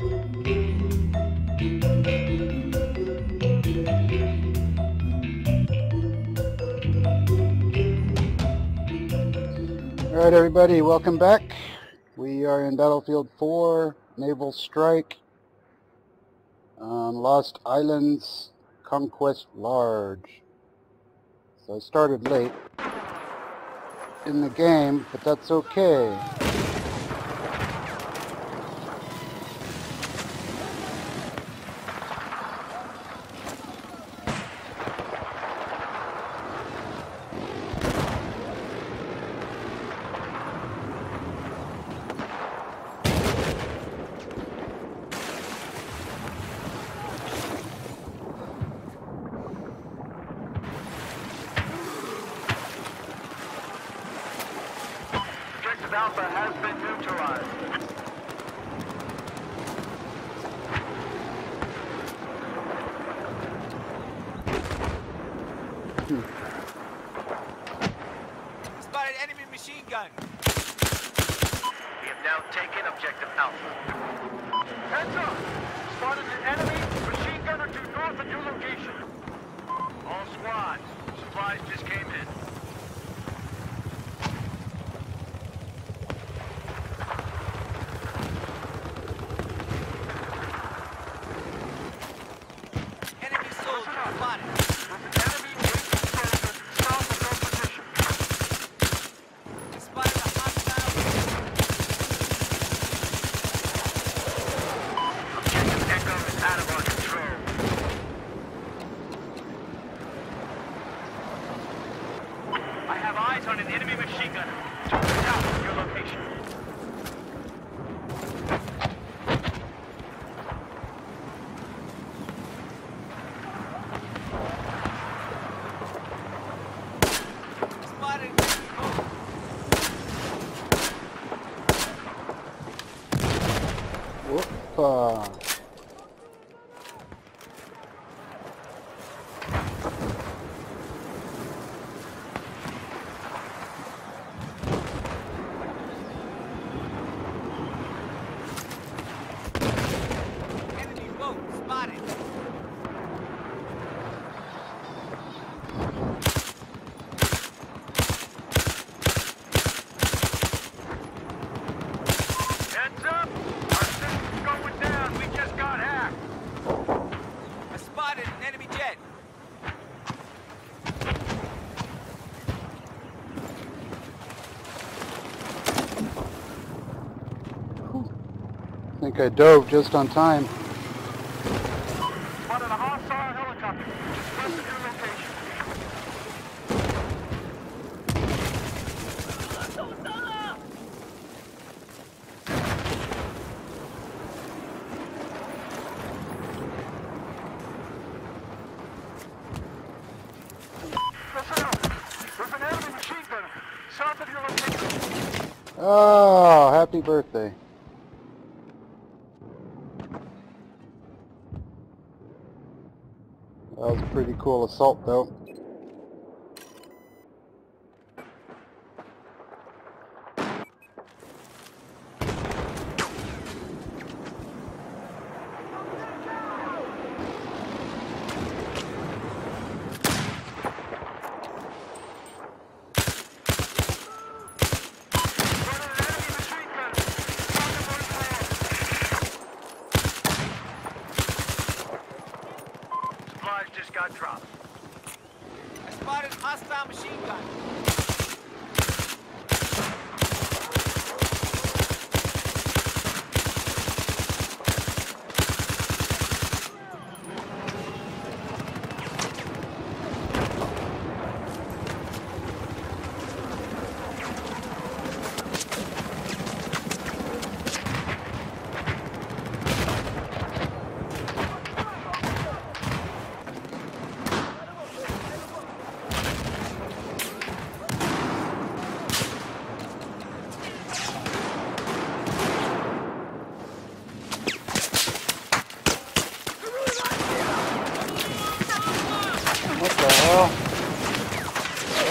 All right, everybody, welcome back. We are in Battlefield 4, Naval Strike, um, Lost Islands, Conquest Large. So I started late in the game, but that's okay. Objective Alpha has been neutralized. Spotted enemy machine gun. We have now taken Objective Alpha. Heads up! Spotted an enemy machine gunner to north of your location. All squads, supplies just came in. Enemy soldier spotted. 와. Think I dove just on time. Spotted a hostile helicopter just west of your location. Listen up. There's an enemy machine gunner south of your location. Oh, happy birthday. That was a pretty cool assault, though.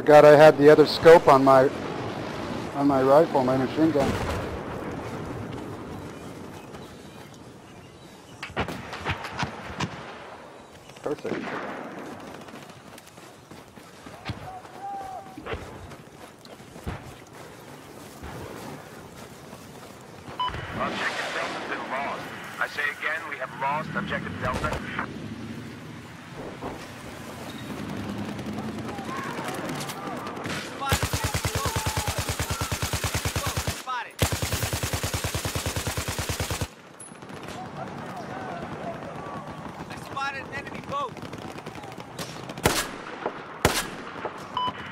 forgot I had the other scope on my on my rifle, my machine gun. Perfect. Objective Delta's lost. I say again, we have lost Objective Delta. Spotted an enemy boat. Enemy boat spotted. I spotted an enemy boat.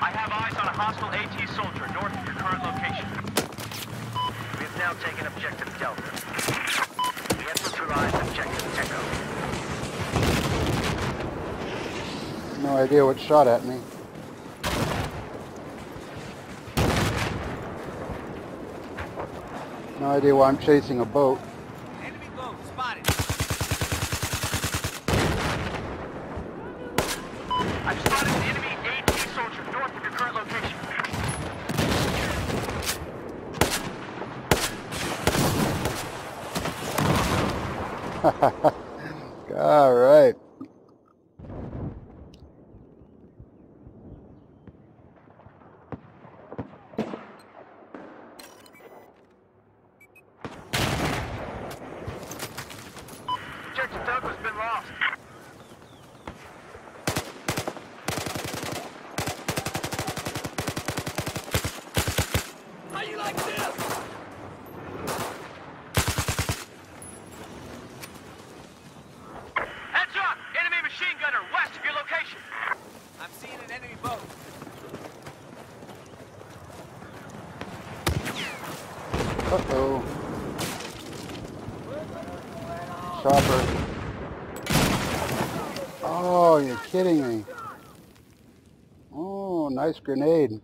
I have eyes on a hostile AT soldier north of your current location. We have now taken Objective Delta. We have neutralized Objective Echo. No idea what shot at me. No idea why I'm chasing a boat. Enemy boat spotted. I've spotted an enemy AT soldier north of your current location. All right. Objective Delta's been lost. How you like this? Heads up! Enemy machine gunner west of your location. I'm seeing an enemy boat. Uh-oh. Chopper. Oh, you're kidding me. Oh, nice grenade.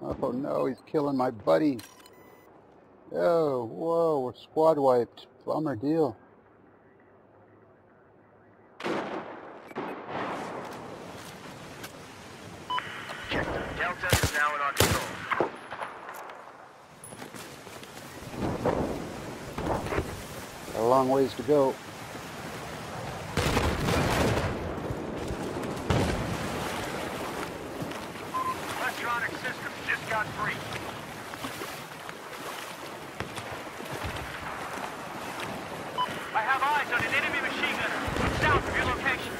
Oh no, he's killing my buddy. Oh, whoa, we're squad wiped. Bummer deal. Got a long ways to go. Got free. I have eyes on an enemy machine gunner south of your location.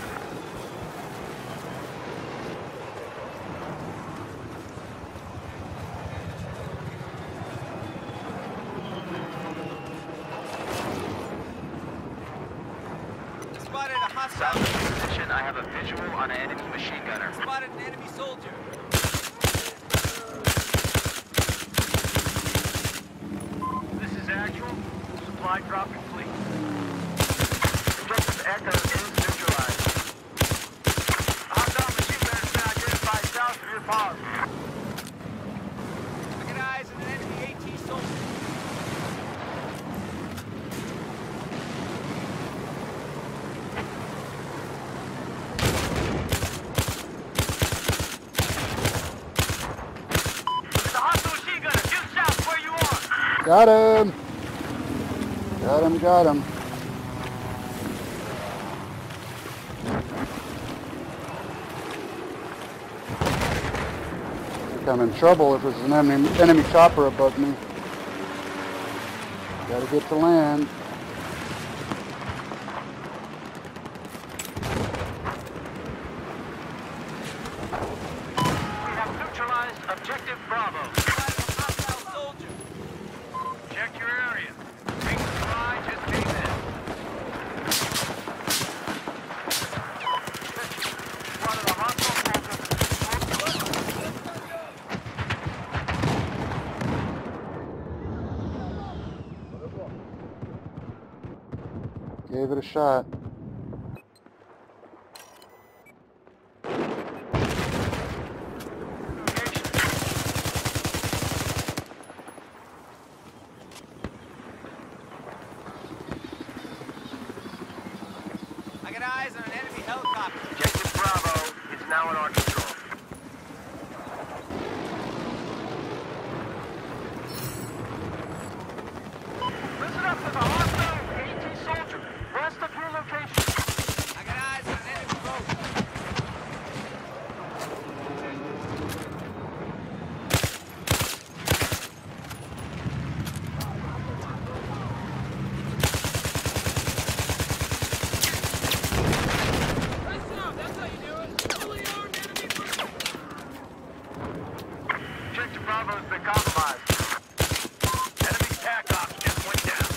Spotted a hostile. position, I have a visual on an enemy machine gunner. Spotted an enemy soldier. This is actual. Supply drop complete. Objective Echo is neutralized. Hostile machine gunner has been identified south of your pause. I got eyes on an enemy AT soldier. There's a hostile machine gunner due south where you are. Got him! Got him, got him. Think I'm in trouble if there's an enemy, enemy chopper above me. Gotta get to land. We have neutralized objective Bravo. Spotted a hostile soldier. Check your area. Make the fly, just came in. Spotted a hostile soldier. Gave it a shot. I got eyes on an enemy helicopter. Objective Bravo is now in our control. Listen up to the hostile AT soldier west of your location. I got eyes on an enemy boat. Objective Bravo has been compromised. Enemy TAC ops just went down.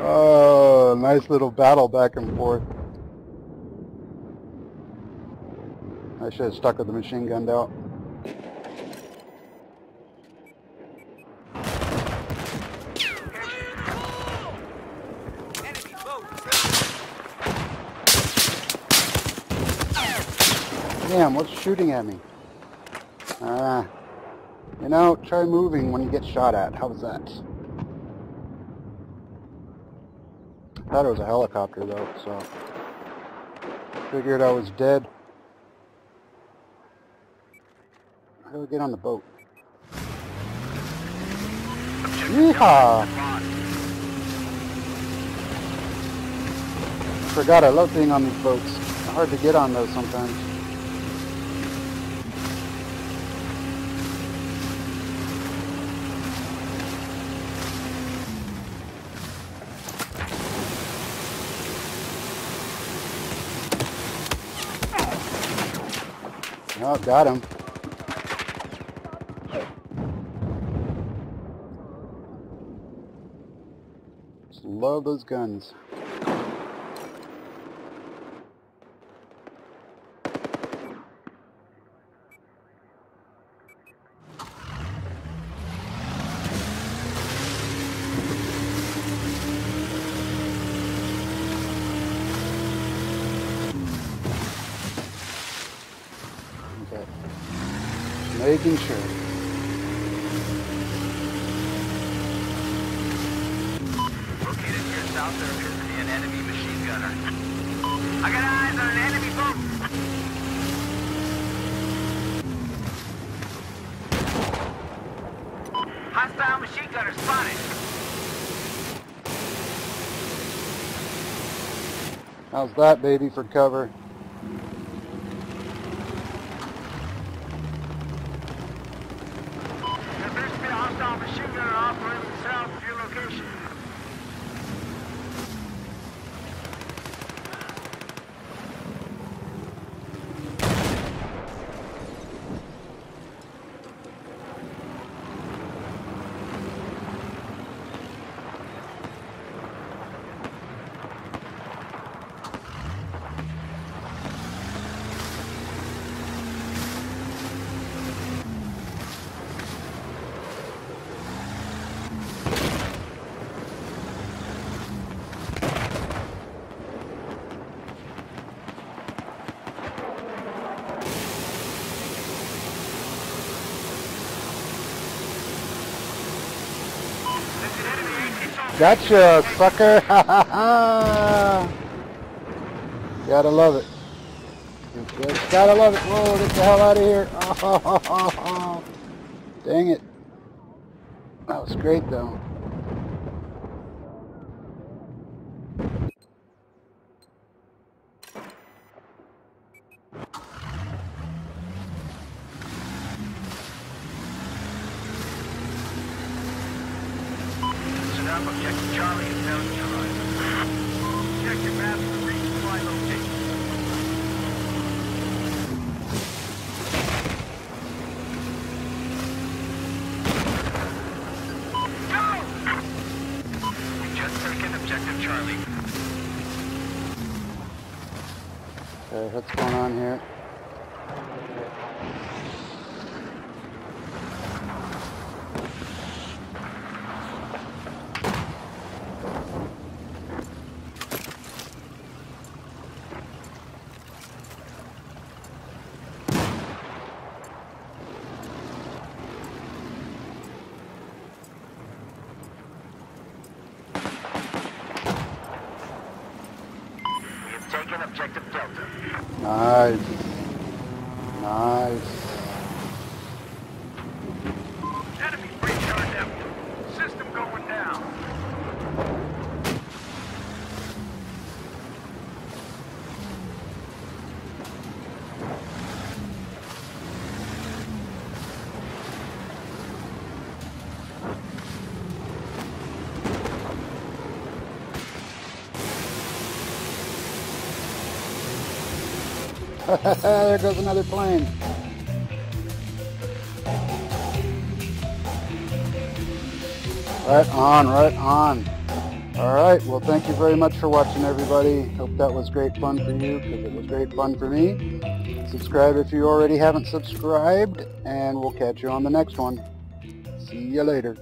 Oh, nice little battle back and forth. I should have stuck with the machine gunned out. Damn, what's shooting at me? Ah. you know, try moving when you get shot at. How was that? I thought it was a helicopter though, so figured I was dead. How do we get on the boat? Yeehaw! Forgot I love being on these boats. Hard to get on those sometimes. Oh, got him. Love those guns. Okay. Making sure. Located here south, appears to be an enemy machine gunner. I got eyes on an enemy boat. Hostile machine gunner spotted. How's that, baby, for cover? There appears to be a hostile machine gunner operating south of your location. There's an enemy AT soldier. Gotcha, sucker! gotta love it. Just gotta love it. Whoa, get the hell out of here. Oh, dang it. That was great, though. Listen up, objective Charlie is now neutralized. Check your maps for resupply location. objective Charlie. Okay, what's going on here? We have taken objective Delta. Nice. Nice. Enemy breach our network. System going down. there goes another plane. Right on, right on. All right, well, thank you very much for watching, everybody. Hope that was great fun for you, because it was great fun for me. Subscribe if you already haven't subscribed, and we'll catch you on the next one. See you later.